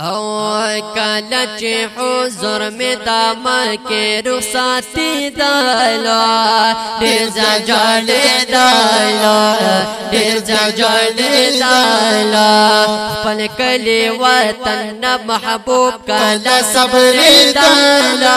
او کله چې حضور می دا مکه رخصتي دلو ډېر ځړل دلو ډېر ځړل دلو خپل کلی وطن محبوب کله صبر دلو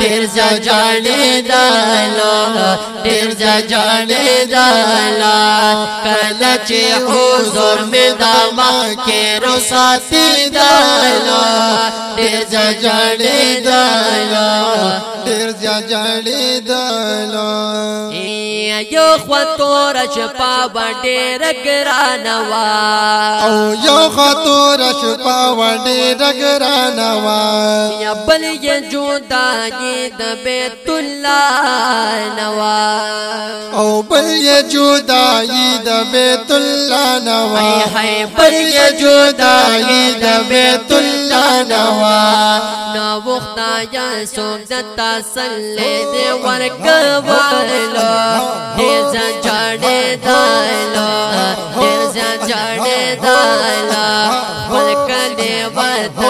ډېر ځړل دلو دې ځاړلې دلو کله چې حضور می د مکه رخصتي دلو دایلا ډیر جړې دایلا ډیر جړې دایلا یو خطور شپا باندې رګرانوا او یو خطور شپا باندې رګرانوا یا بل یې جودا د بیت الله نوا او بل یې جودا د بیت الله نوا هي بل یې جودا د بیت بیت اللہ نوا نوختا یا سوندتا سلے دے ورکوالو دیر زا جاڑے دائلو دیر زا جاڑے دائلو بلکلے وطا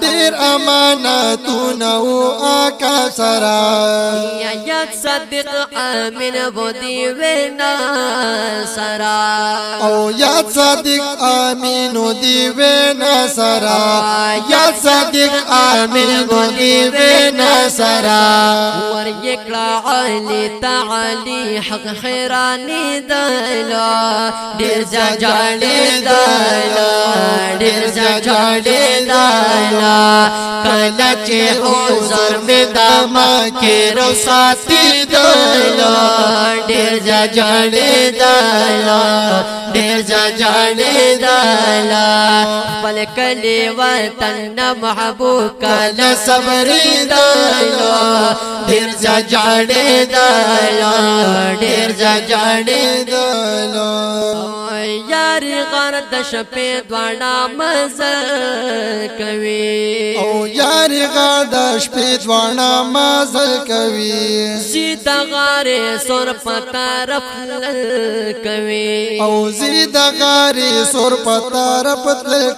ډیر امانتونه او آکا سرا یا یا صدق امین بودی وینا سرا او یا صدق امین دی وینا سرا یا صدق امین دی وینا سرا ور یکلا علی تعالی حق خیرانی دلا جا ځاړې دلا والا کله چې عذر مې د ما کې رساتې دلا ډېر ځړې دلا مرزا جانې دالا خپل کلی وطن محبوب کله صبر دالا ډیر ځا جانې دالا ډیر ځا جانې دالا یار غار د شپې دوانا مزه کوي او یار غا د شپې دوانا مازل کوي زید غارې سور پتا رپ کوي او زید غارې سور پتا رپ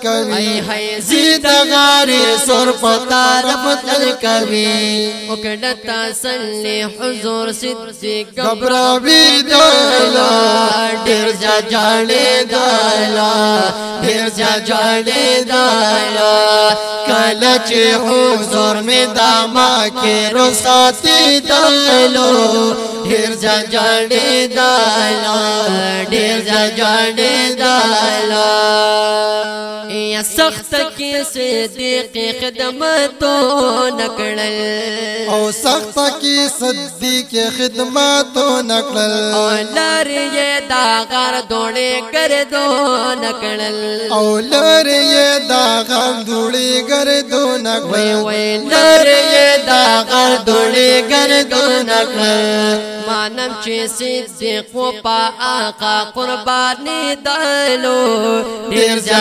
کوي هاي هاي زید غارې سور پتا رپ کوي او کډتا سن حضور صدیق غبراوي دلا ډیر جا جاړې دلا ډیر جا جاړې دلا کله چې هو زور میں داما کے رو ساتی دال دیر جا جانے دال دیر جا جانے دال یا سخت کې صدیق خدمتو نکړل او سخت کې صدیق خدمتو نکړل او لار یې دا غر دوړې کړ دو نکړل او لار یې دا غر دوړې کړ دو نکړل وای لار یې دا غر دوړې کړ دو نکړل مانم چې صدیق په آقا قرباني دلو ډیر ځا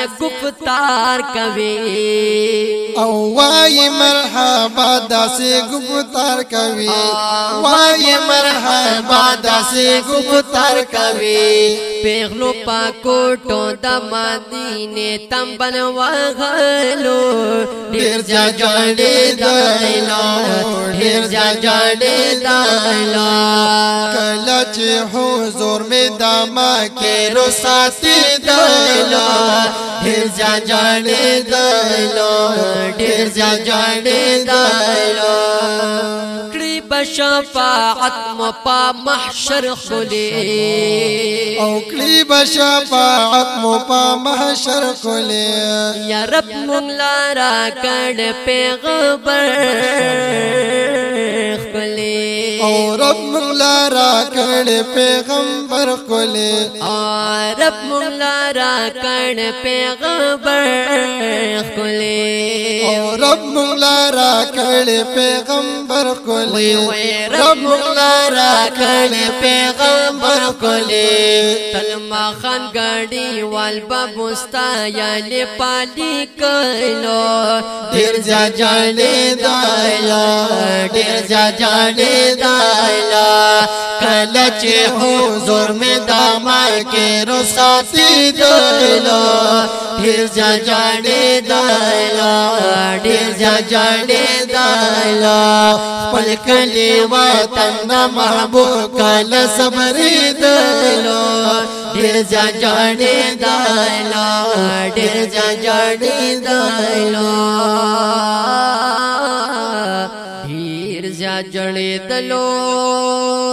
گفتار کبھی او وای مرحبا داسې گفتار کبھی وای مرحبا داسې گفتار کبھی پیغلو تم جا جانے دچ ہو زور میں داما رو سا سال جا جانے دھیر جا جانے دال شفاعت مپا محشر خلی او کلی بشفاعت مپا محشر خلی یا رب مونږ لارا کړ پیغمبر خلی رب منگلار کو لے رب را کڑ پیغمبر او رب را کڑ پیغمبر کو رب مغلا را کڑے پیغمبر کو زلمہ خان گڑی وال بابوستا یا لے پالی کلو دیر جا جانے دائلا دیر جا جانے دائلا होर में दा माए केरो साथी दिलो गिरजा जाणेदीरजा जाणेदारा पलक लेवा तंगा मा कल समरे दो गीर्जा जाणे दाल डीरजा जॾे दो गीरजा जड़े त लो